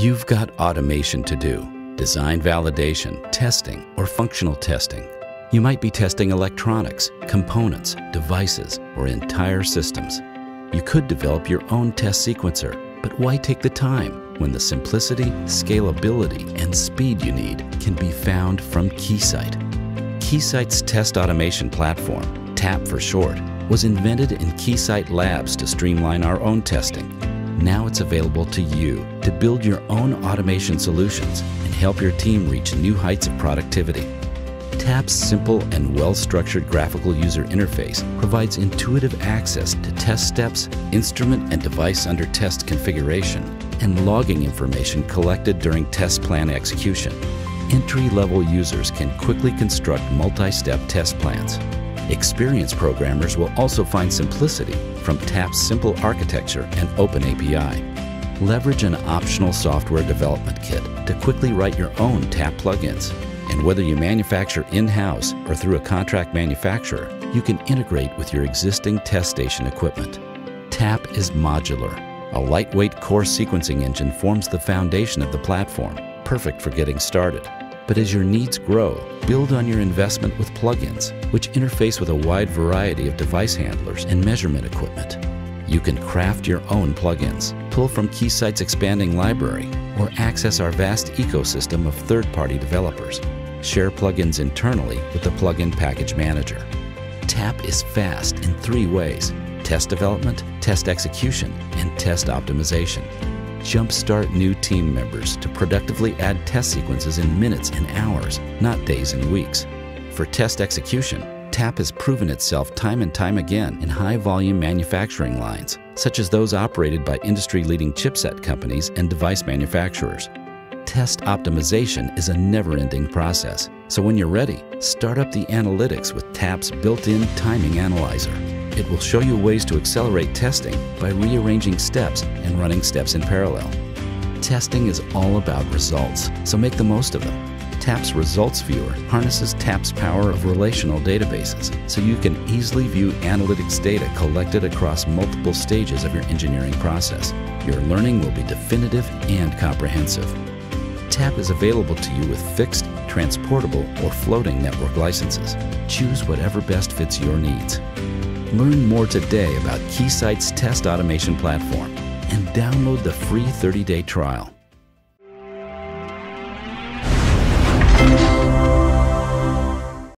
You've got automation to do design validation, testing, or functional testing. You might be testing electronics, components, devices, or entire systems. You could develop your own test sequencer, but why take the time when the simplicity, scalability, and speed you need can be found from Keysight? Keysight's test automation platform, TAP for short, was invented in Keysight Labs to streamline our own testing. Now it's available to you to build your own automation solutions and help your team reach new heights of productivity. TAP's simple and well-structured graphical user interface provides intuitive access to test steps, instrument and device under test configuration, and logging information collected during test plan execution. Entry-level users can quickly construct multi-step test plans. Experienced programmers will also find simplicity from TAP's simple architecture and open API. Leverage an optional software development kit to quickly write your own TAP plugins and whether you manufacture in-house or through a contract manufacturer, you can integrate with your existing test station equipment. TAP is modular. A lightweight core sequencing engine forms the foundation of the platform, perfect for getting started. But as your needs grow, build on your investment with plugins, which interface with a wide variety of device handlers and measurement equipment. You can craft your own plugins, pull from Keysight's expanding library, or access our vast ecosystem of third-party developers share plugins internally with the Plugin Package Manager. TAP is fast in three ways test development, test execution, and test optimization. Jumpstart new team members to productively add test sequences in minutes and hours, not days and weeks. For test execution, TAP has proven itself time and time again in high volume manufacturing lines, such as those operated by industry leading chipset companies and device manufacturers test optimization is a never-ending process. So when you're ready, start up the analytics with TAP's built-in timing analyzer. It will show you ways to accelerate testing by rearranging steps and running steps in parallel. Testing is all about results, so make the most of them. TAP's Results Viewer harnesses TAP's power of relational databases so you can easily view analytics data collected across multiple stages of your engineering process. Your learning will be definitive and comprehensive. TAP is available to you with fixed, transportable, or floating network licenses. Choose whatever best fits your needs. Learn more today about Keysight's test automation platform and download the free 30-day trial.